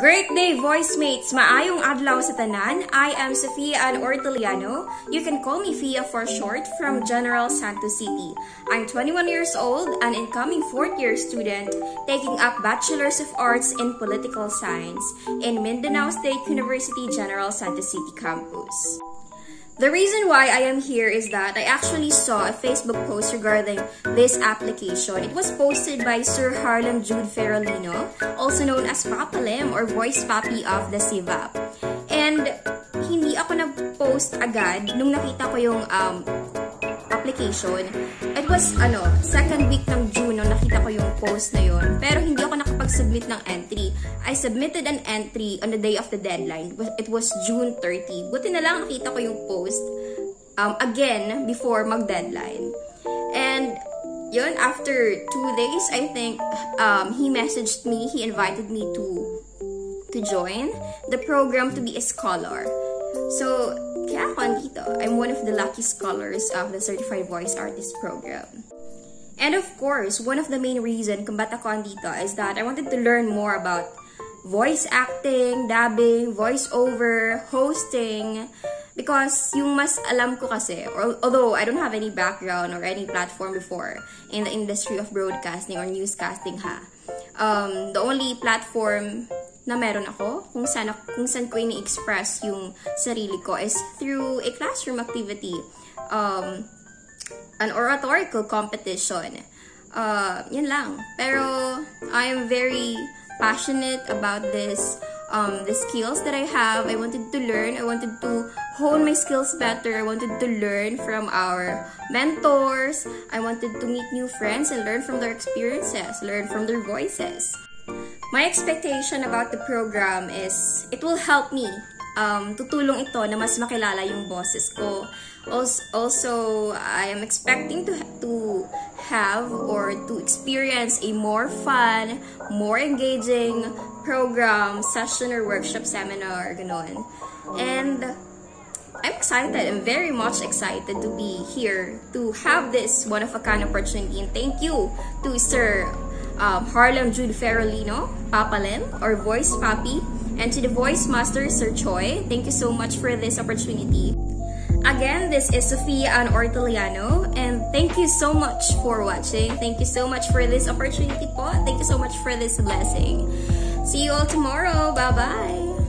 Great day, voice mates! Maayong adlaw sa tanan. I am Sofia Ann Orteliano. You can call me Fia for short from General Santos City. I'm 21 years old, an incoming fourth year student taking up Bachelor's of Arts in Political Science in Mindanao State University General Santos City campus. The reason why I am here is that I actually saw a Facebook post regarding this application. It was posted by Sir Harlem Jude Ferrolino, also known as Papa Lim or Voice Papi of the CIVAP. And hindi ako nag-post agad nung nakita ko yung um, application. It was, ano, second week ng June nung nakita ko yung post na yun. Pero nakapag-submit ng entry. I submitted an entry on the day of the deadline. It was June 30. Buti na lang nakita ko yung post um, again before mag-deadline. And yun, after two days, I think, um, he messaged me, he invited me to to join the program to be a scholar. So, kaya ako andito. I'm one of the lucky scholars of the Certified Voice Artist program. And of course, one of the main reason kung ba't ako andito is that I wanted to learn more about voice acting, dubbing, voiceover, hosting, because yung mas alam ko kasi, or, although I don't have any background or any platform before in the industry of broadcasting or newscasting ha, um, the only platform na meron ako kung saan, kung saan ko ini-express yung sarili ko is through a classroom activity, um, an oratorical competition. Uh, yan lang. Pero I am very passionate about this um, the skills that I have. I wanted to learn. I wanted to hone my skills better. I wanted to learn from our mentors. I wanted to meet new friends and learn from their experiences, learn from their voices. My expectation about the program is it will help me um, tutulong ito na mas makilala yung bosses ko. Also, I am expecting to, to have or to experience a more fun, more engaging program, session, or workshop, seminar, ganon. And I'm excited. I'm very much excited to be here to have this one-of-a-kind opportunity. And thank you to Sir um, Harlem Jude Ferrolino, Papa Lim, or Voice Papi, and to the Voice Master, Sir Choi. Thank you so much for this opportunity. Again, this is Sofia Ann Orteliano, and thank you so much for watching. Thank you so much for this opportunity po. Thank you so much for this blessing. See you all tomorrow. Bye-bye.